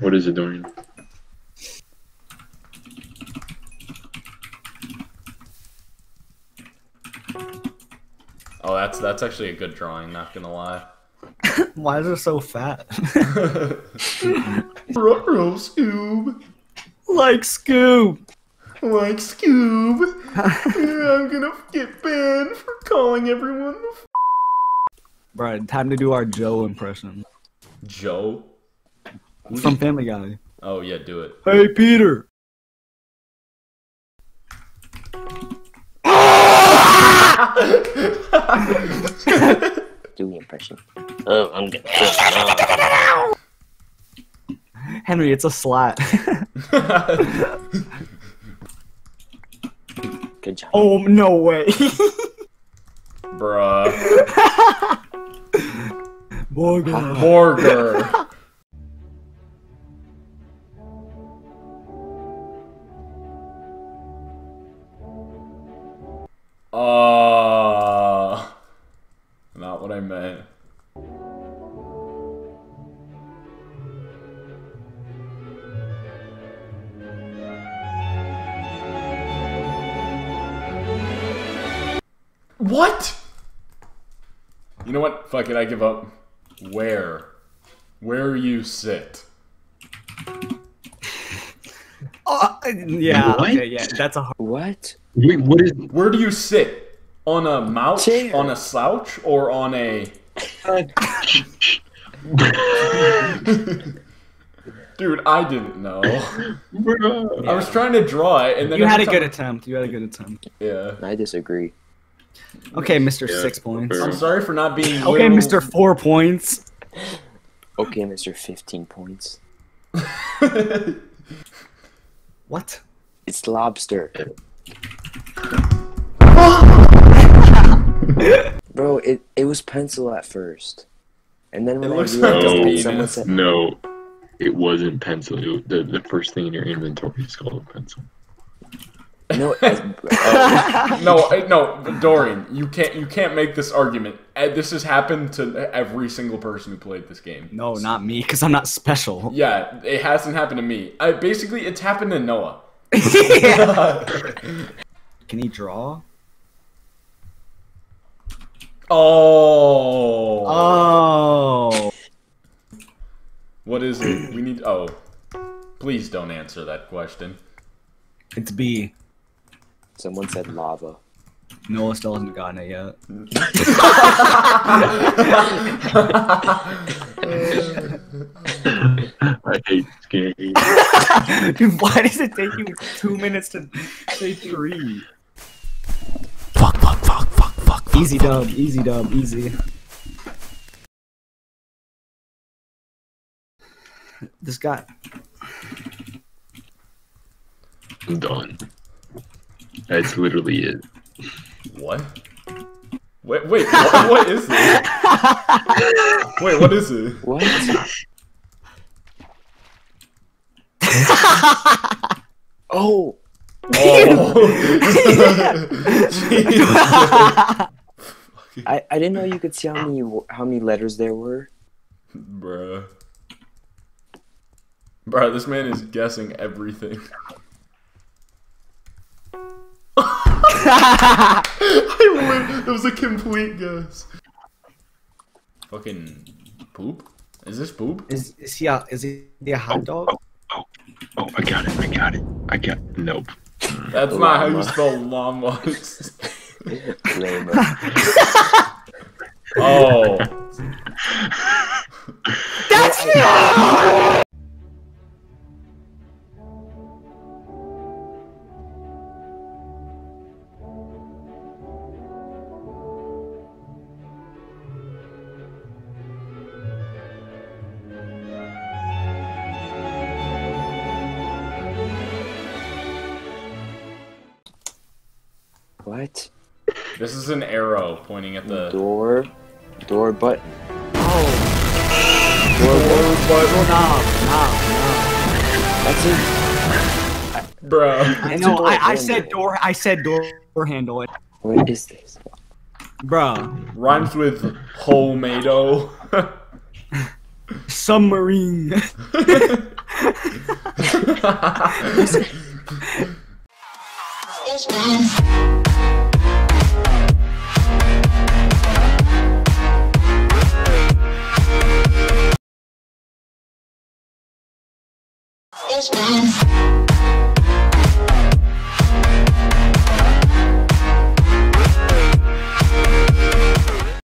What is it, doing? Oh, that's that's actually a good drawing. Not gonna lie. Why is it so fat? Ruh-roh, Scoob. like Scoob. Like Scoob. I'm gonna get banned for calling everyone the f- Right, time to do our Joe impression Joe. From Family Guy. Oh yeah, do it. Hey, Peter. Do the impression. Oh, I'm gonna kill you. Henry, it's a slat. Good job. oh no way. Bruh. Morgan. Borger. Uh, not what I meant. What? You know what? Fuck it, I give up. Where? Where you sit? Oh, yeah, What? okay, yeah, that's a hard. What? Wait, what is? Where do you sit? On a mount? Chair. On a slouch? Or on a. Dude, I didn't know. Bruh. I was trying to draw it, and then You had a every good attempt. You had a good attempt. Yeah. I disagree. Okay, Mr. Yeah, Six points. fair. I'm sorry for not being. Okay, literal- Mr. Four points. Okay, Mr. 15 points. What? It's lobster. Bro, it, it was pencil at first. And then when It I looks realized like a that someone said, No, it wasn't pencil. It, the the first thing in your inventory is called a pencil. no, it's- oh, no, uh, no, Dorian, you can't you can't make this argument. Uh, This has happened to every single person who played this game. No, not me, because I'm not special. Yeah, it hasn't happened to me. I, basically, it's happened to Noah. Can he draw? oh. Oh. What is it? We need. Oh. Please don't answer that question. It's B. someone said lava. Noah still hasn't gotten it yet. I hate this. Dude, why does it take you two minutes to say three? Fuck, fuck, fuck, fuck, fuck. Easy dub, easy dub, easy. This guy. I'm done. That's literally it. What? Wait, wait, what, what is this? Wait, what is it? What? oh, Oh. I, I didn't know you could see how many how many letters there were. Bruh. Bruh, this man is guessing everything. I win. It was a complete guess. Fucking poop? Is this poop? Is is he a is he a hot oh, dog? Oh, oh, oh! I got it. I got it. I got. Nope. That's not how you spell Llama. oh. That's Lame. What? This is an arrow pointing at the. Door, door button. Oh, Door button. door knob, knob, That's it. Bro. I know. I, I said door. I said door, door handle. It. What is this? Bruh. Rhymes with homado. Submarine. is bound.